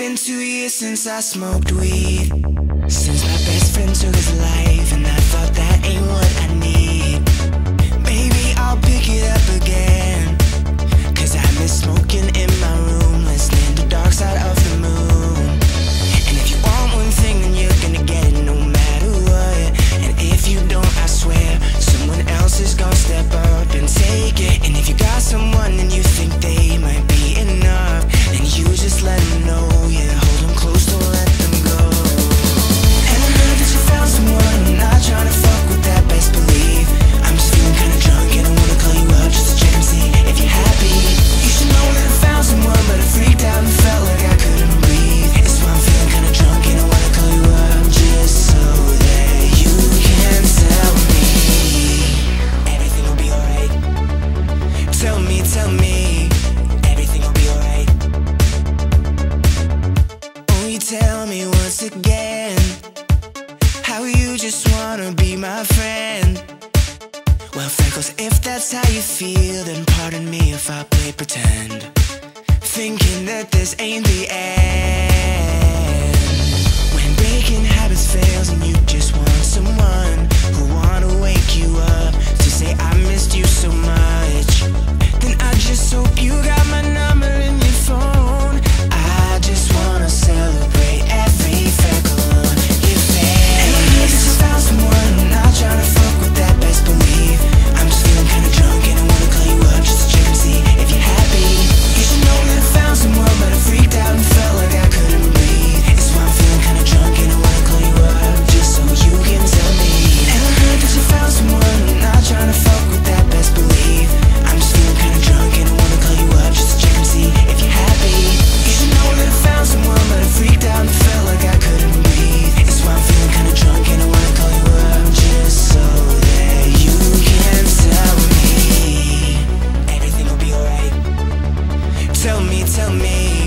been two years since I smoked weed. Since my best friend took his life and I Tell me, tell me, everything will be alright. Oh, you tell me once again how you just wanna be my friend. Well, Freckles, if that's how you feel, then pardon me if I play pretend, thinking that this ain't the end. Tell me, tell me.